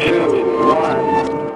two, one.